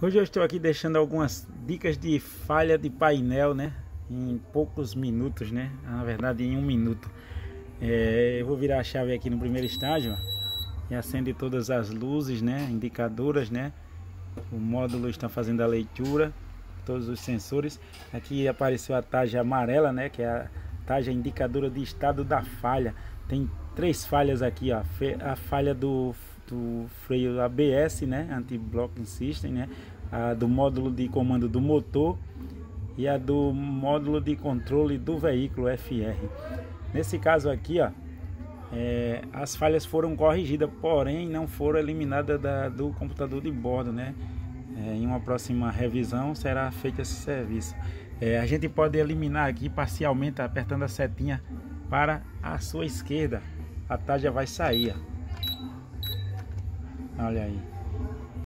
Hoje eu estou aqui deixando algumas dicas de falha de painel, né? Em poucos minutos, né? Na verdade, em um minuto. É, eu vou virar a chave aqui no primeiro estágio e acende todas as luzes, né? Indicadoras, né? O módulo está fazendo a leitura, todos os sensores. Aqui apareceu a taja amarela, né? Que é a taja indicadora de estado da falha. Tem três falhas aqui, ó. A falha do do freio ABS, né, anti-blocking system, né, a do módulo de comando do motor e a do módulo de controle do veículo FR. Nesse caso aqui, ó, é, as falhas foram corrigidas, porém não foram eliminadas da, do computador de bordo, né? É, em uma próxima revisão será feito esse serviço. É, a gente pode eliminar aqui parcialmente apertando a setinha para a sua esquerda. A tarja vai sair. Ó. Olha aí.